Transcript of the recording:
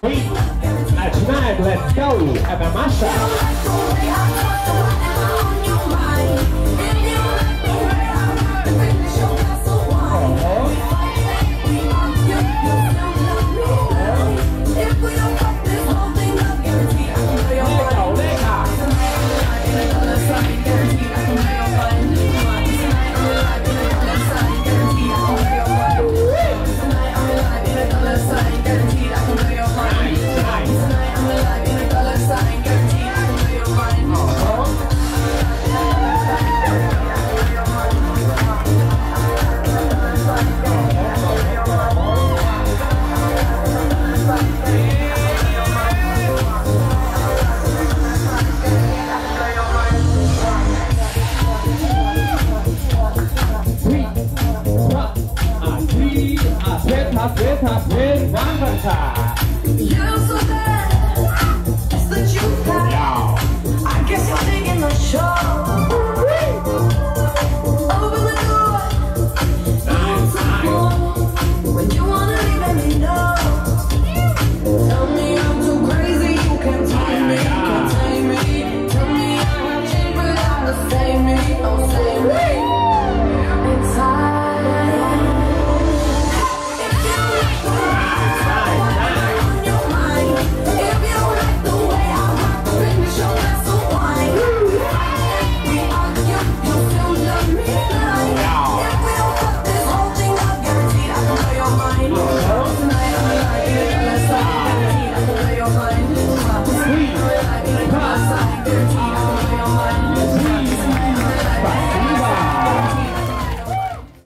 Tonight, let's go. Have a mashup. Ah, three. Ah, press,